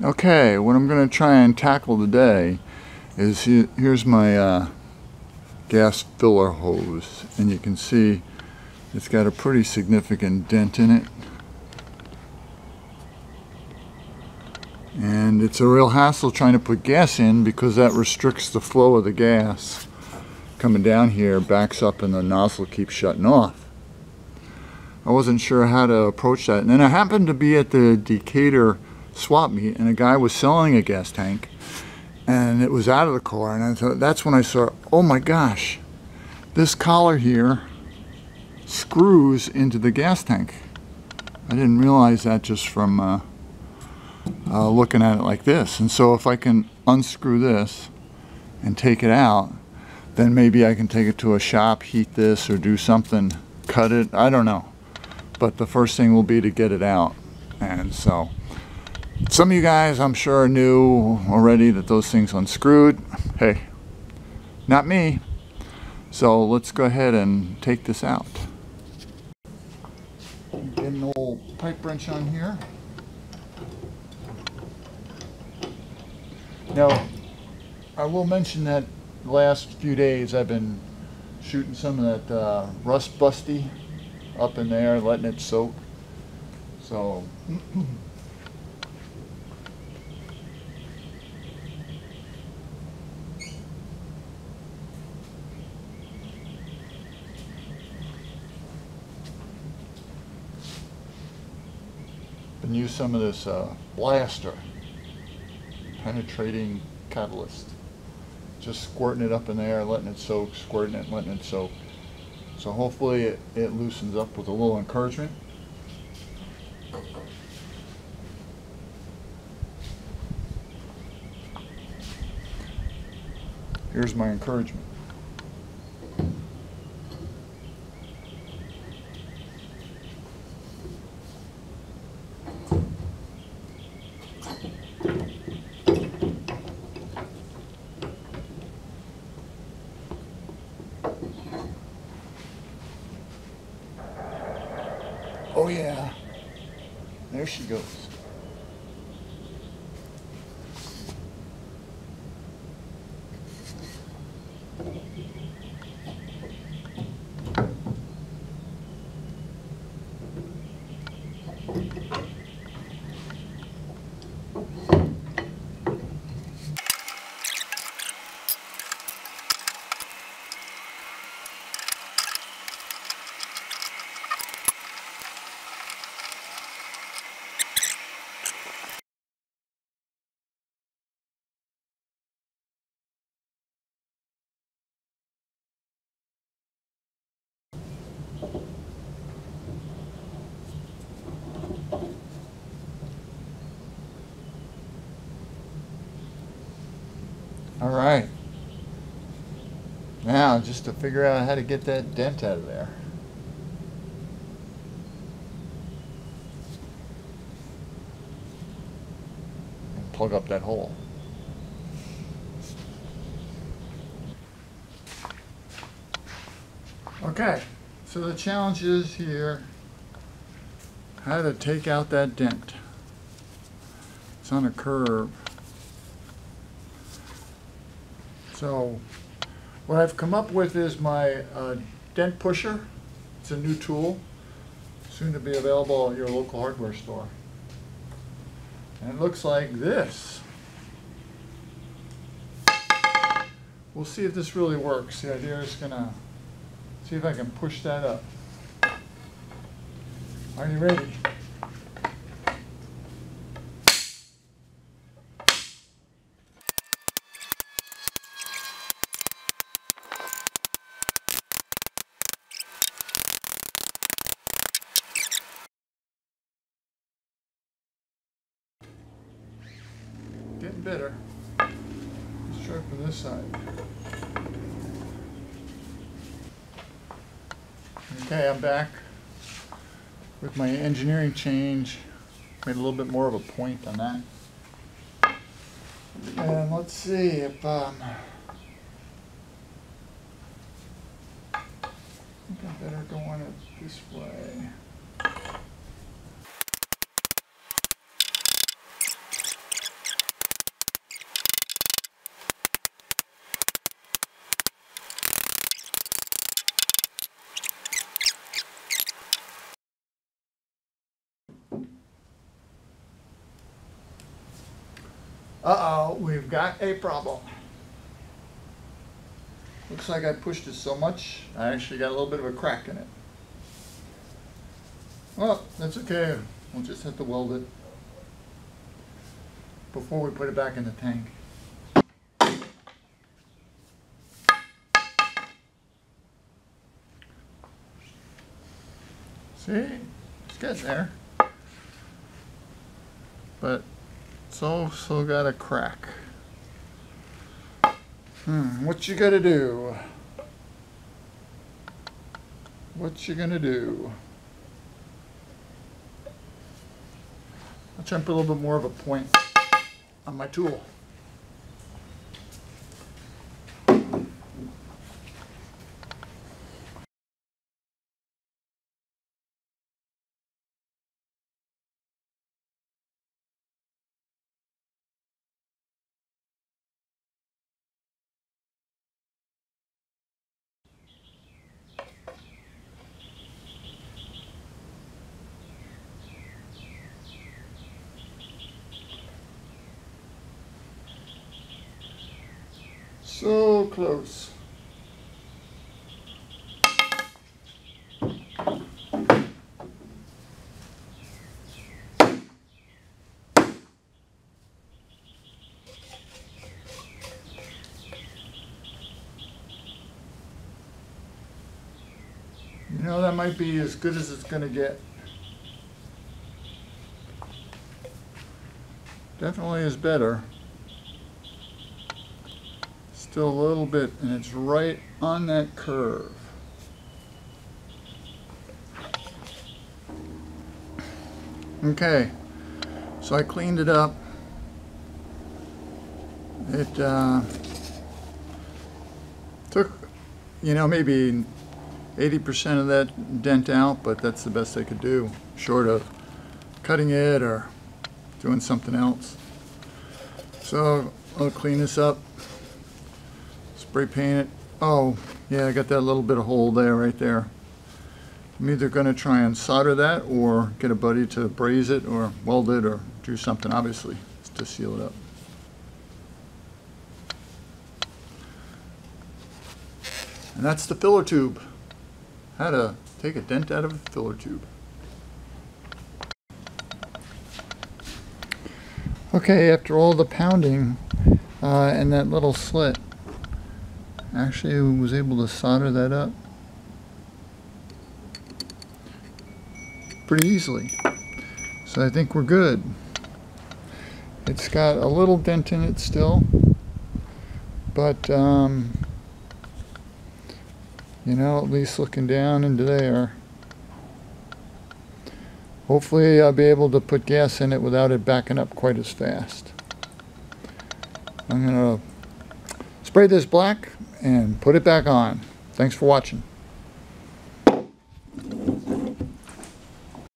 Okay, what I'm going to try and tackle today is here's my uh, gas filler hose and you can see it's got a pretty significant dent in it. And it's a real hassle trying to put gas in because that restricts the flow of the gas coming down here backs up and the nozzle keeps shutting off. I wasn't sure how to approach that. And then I happened to be at the Decatur swap meet and a guy was selling a gas tank and it was out of the car and I thought that's when I saw oh my gosh this collar here screws into the gas tank. I didn't realize that just from uh, uh, looking at it like this. And so if I can unscrew this and take it out then maybe I can take it to a shop heat this or do something cut it I don't know. But the first thing will be to get it out. And so some of you guys, I'm sure, knew already that those things unscrewed. Hey, not me. So let's go ahead and take this out. Get an old pipe wrench on here. Now, I will mention that the last few days I've been shooting some of that uh, rust busty up in there, letting it soak. So and use some of this uh, blaster penetrating catalyst. Just squirting it up in there letting it soak squirting it letting it soak. So hopefully it, it loosens up with a little encouragement. Here's my encouragement Oh yeah. There she goes. All right. Now, just to figure out how to get that dent out of there. And plug up that hole. Okay, so the challenge is here how to take out that dent. It's on a curve. So what I've come up with is my uh, dent pusher. It's a new tool, soon to be available at your local hardware store. And it looks like this. We'll see if this really works. The idea is gonna see if I can push that up. Are you ready? Getting better. Let's try for this side. Okay, I'm back with my engineering change. Made a little bit more of a point on that. And let's see if um, I think I better go on it this way. Uh-oh, we've got a problem. Looks like I pushed it so much, I actually got a little bit of a crack in it. Well, that's okay. We'll just have to weld it before we put it back in the tank. See, it's getting there. But it's also got a crack. Hmm, what you gotta do? What you gonna do? I'll try and put a little bit more of a point on my tool. So close. You know, that might be as good as it's going to get. Definitely is better. Still a little bit, and it's right on that curve. Okay, so I cleaned it up. It uh, took, you know, maybe 80% of that dent out, but that's the best I could do, short of cutting it or doing something else. So I'll clean this up, spray paint it. Oh, yeah, I got that little bit of hole there, right there. I'm either going to try and solder that or get a buddy to braze it or weld it or do something, obviously, to seal it up. And that's the filler tube. How to take a dent out of a filler tube. Okay, after all the pounding uh, and that little slit, actually was able to solder that up pretty easily. So I think we're good. It's got a little dent in it still, but um, you know, at least looking down into there. Hopefully I'll be able to put gas in it without it backing up quite as fast. I'm going to spray this black and put it back on. Thanks for watching.